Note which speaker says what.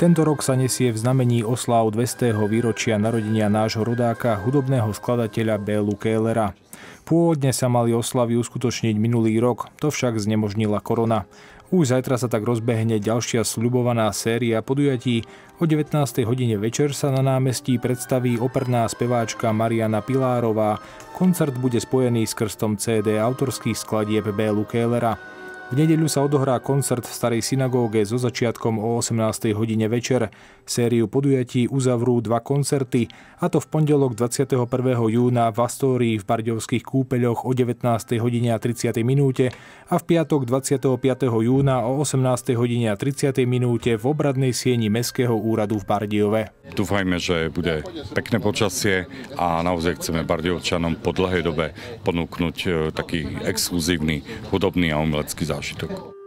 Speaker 1: Tento rok sa nesie v znamení oslav 200. výročia narodenia nášho rodáka, hudobného skladateľa Bélu Kélera. Pôvodne sa mali oslavy uskutočniť minulý rok, to však znemožnila korona. Už zajtra sa tak rozbehne ďalšia sľubovaná séria podujatí. O 19. hodine večer sa na námestí predstaví operná speváčka Mariana Pilárová. Koncert bude spojený s krstom CD autorských skladieb Bélu Kélera. V nedeľu sa odohrá koncert v starej synagóge so začiatkom o 18. hodine večer. Sériu podujatí uzavrú dva koncerty, a to v pondelok 21. júna v Astórii v Bardovských kúpeľoch o 19. hodine a 30. minúte a v piatok 25. júna o 18. hodine a 30. minúte v obradnej sieni Mestského úradu v Bardiove.
Speaker 2: Dúfajme, že bude pekné počasie a naozaj chceme Bardiovčanom po dlhej dobe ponúknuť e, taký exkluzívny hudobný a umelecký zážitok zážitok.